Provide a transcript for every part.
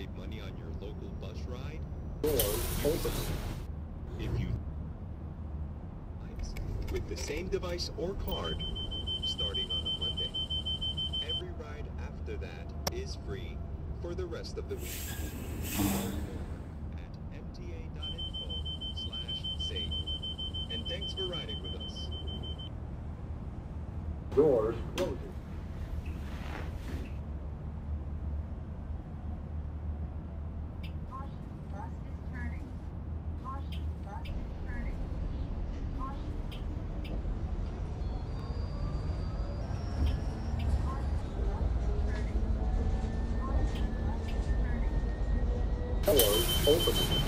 save money on your local bus ride or use if you with the same device or card starting on a Monday. Every ride after that is free for the rest of the week. and thanks for riding with us. Doors closing. open.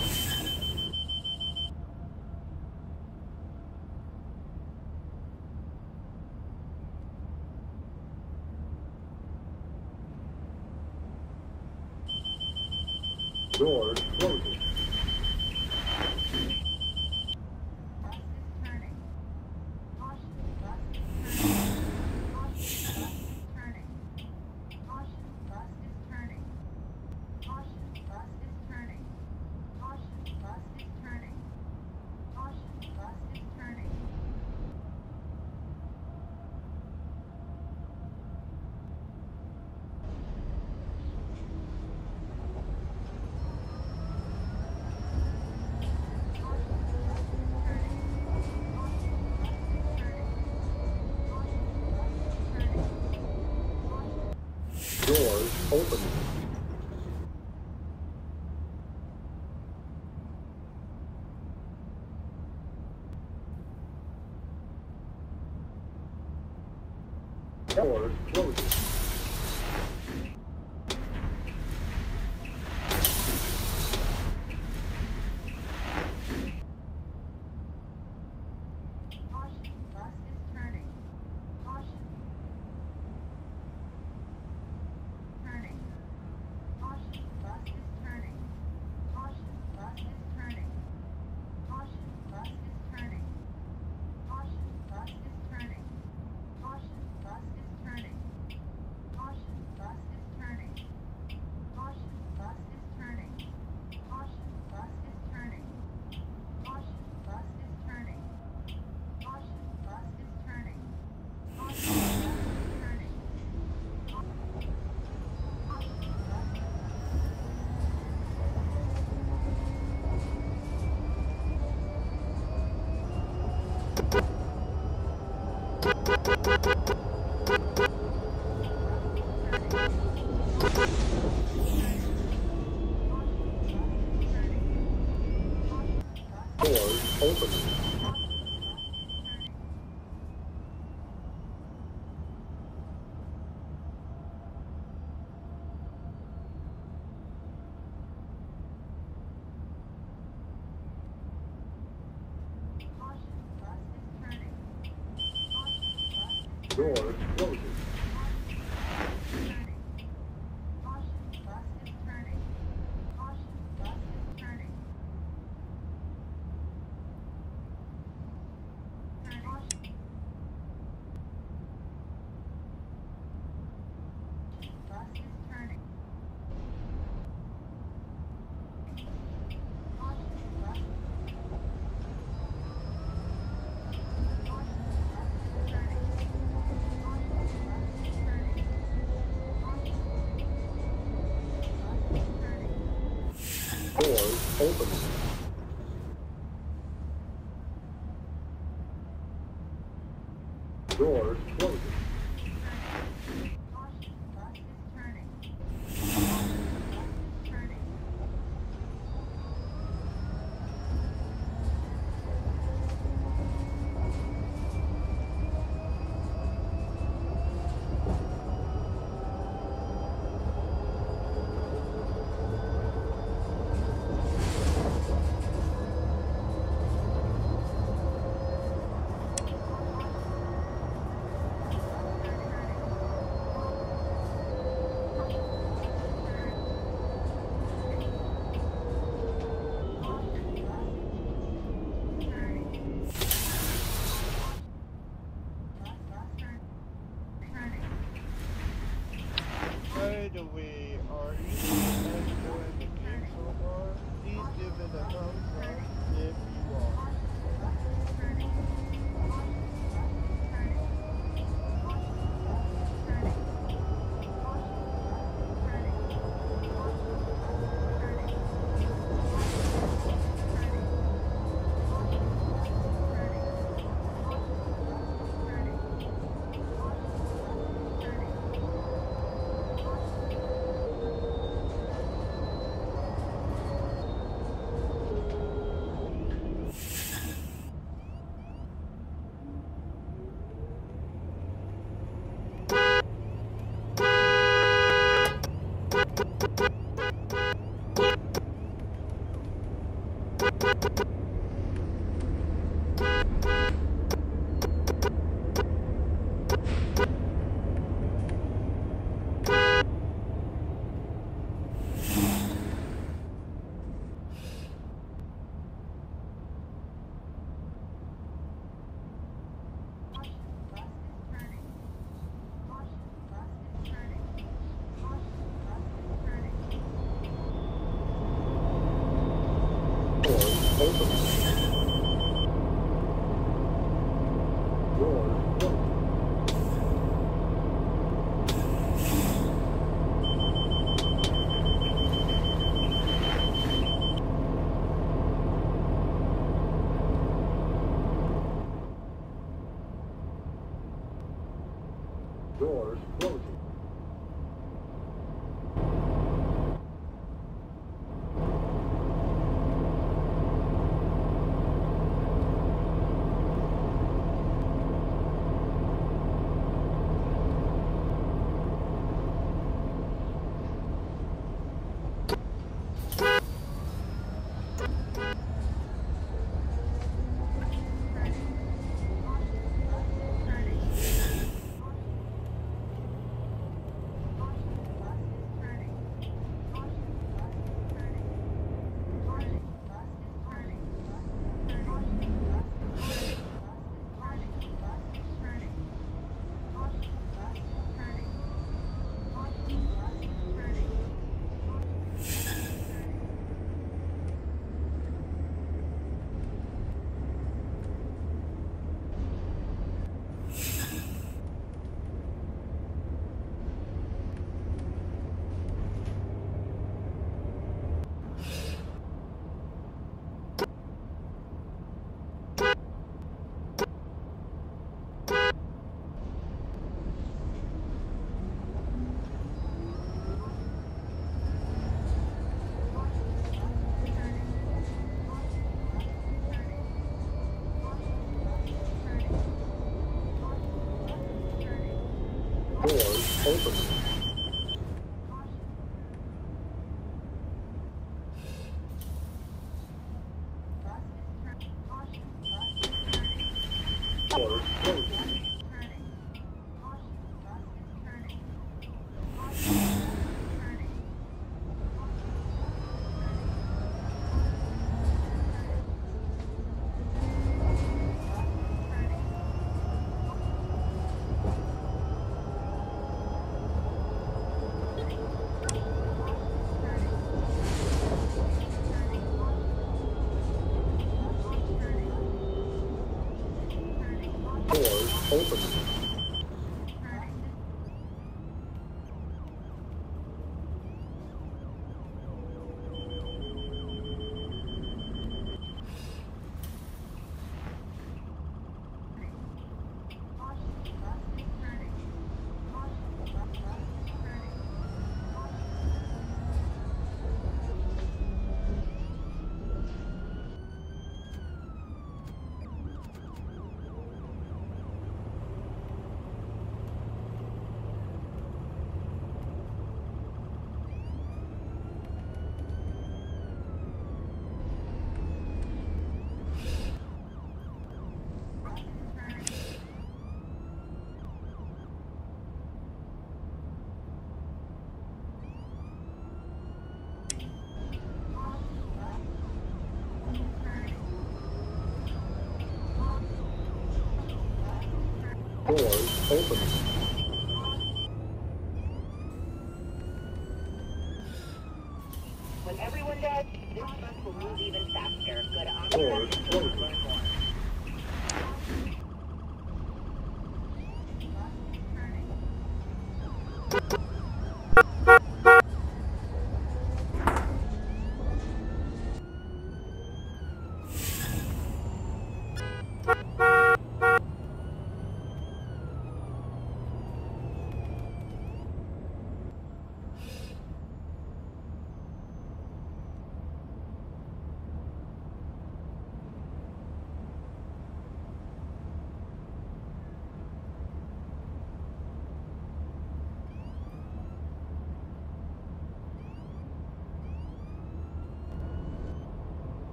ponta. Né? purpose. Closing.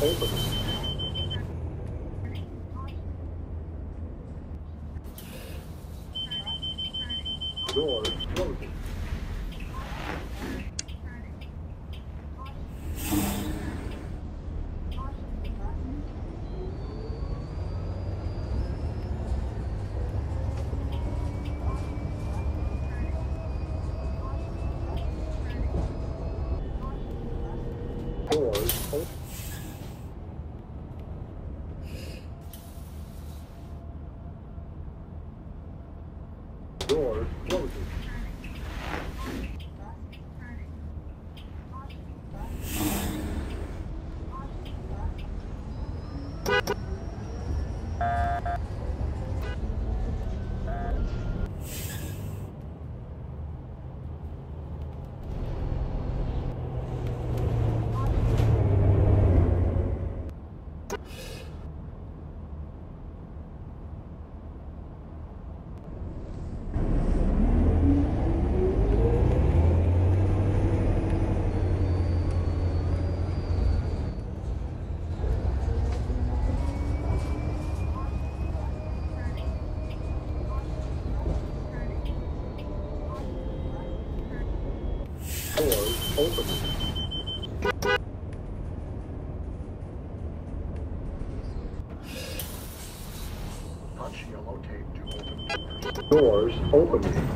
Doors open. Doors closing. Doors open. Doors closing. Turning. Bus is turning. Caution, bus is turning. Caution, bus. Doors open. Touch yellow tape to open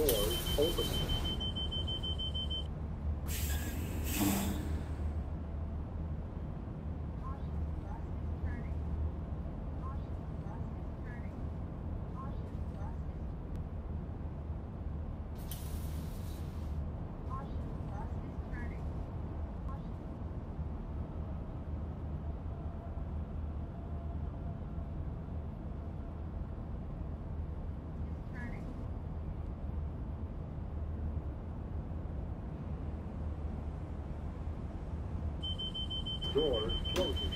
Doors open. Caution, bus is turning. Caution, bus is turning. Caution, bus is. Caution, bus is turning. Caution. Is turning. Doors closing.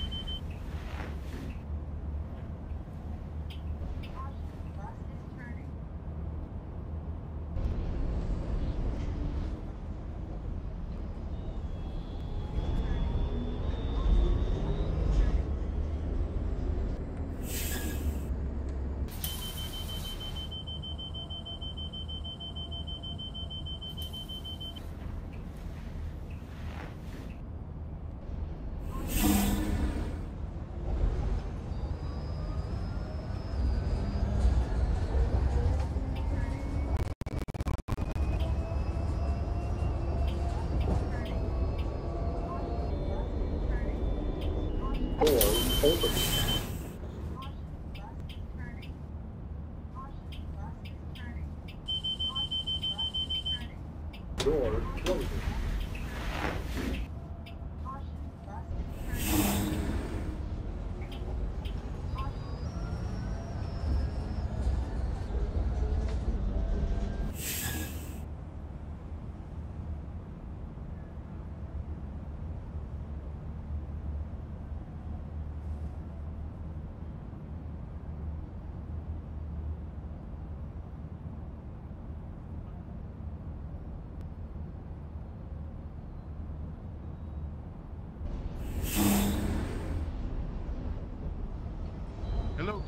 Caution, bus is turning. Doors open. Doors closing. Hello,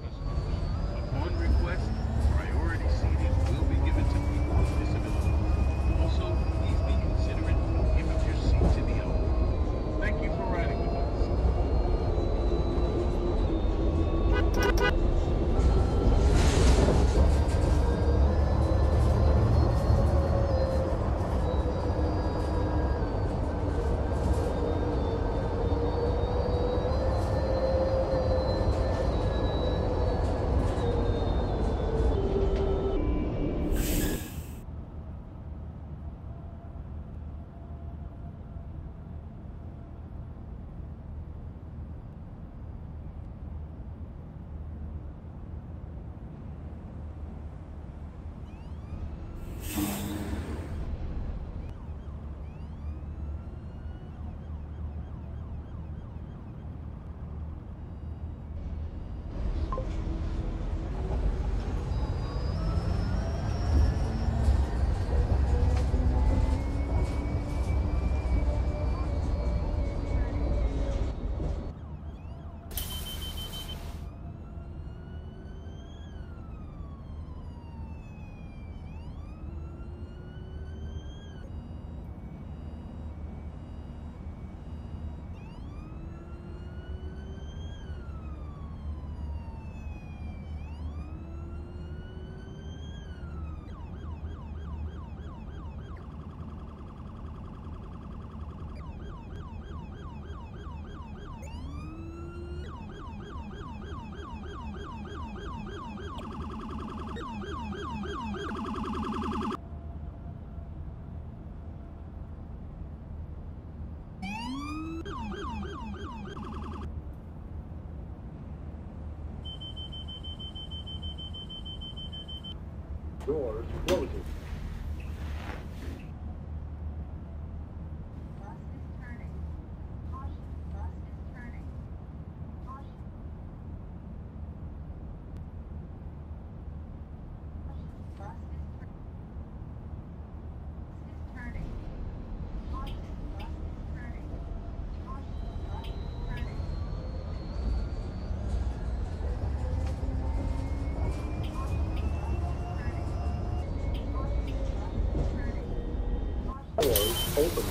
Doors open.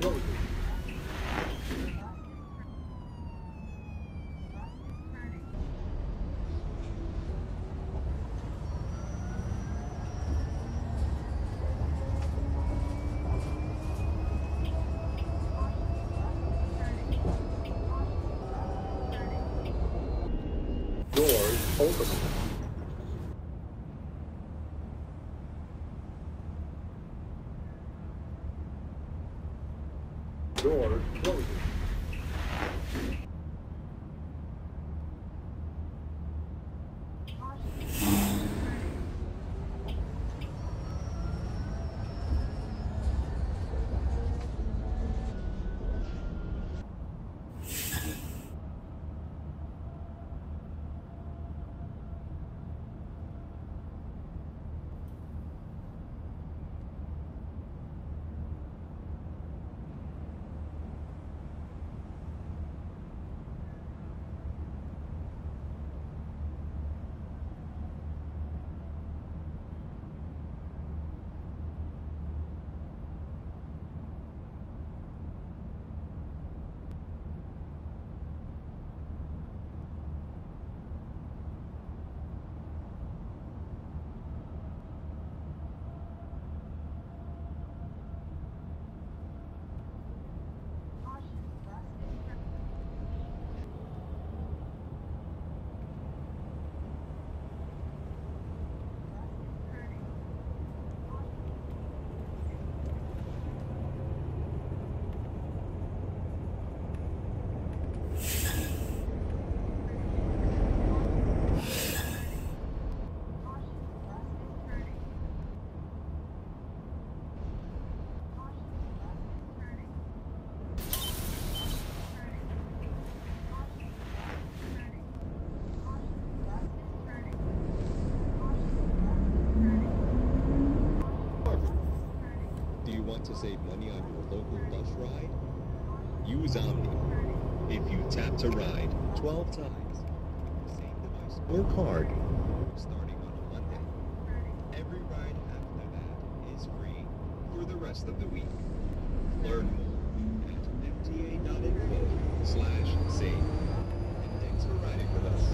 Doors save money on your local bus ride? Use OMNY. If you tap to ride 12 times with the same device or card, starting on a Monday, every ride after that is free for the rest of the week. Learn more at mta.info slash save. And thanks for riding with us.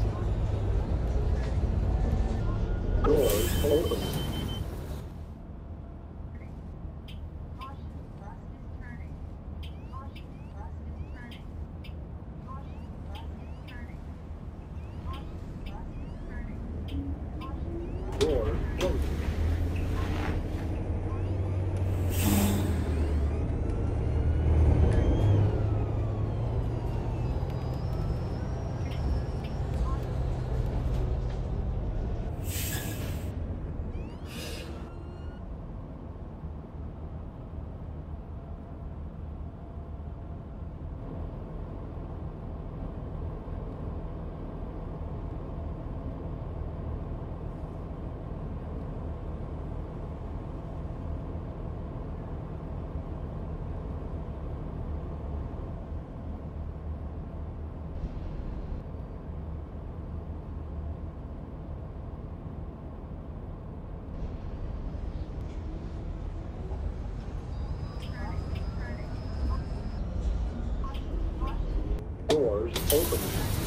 Doors open. Caution, bus is turning. Caution, bus is turning. Caution, bus is turning. Caution, bus is turning. Caution, bus Doors closing. Doors open.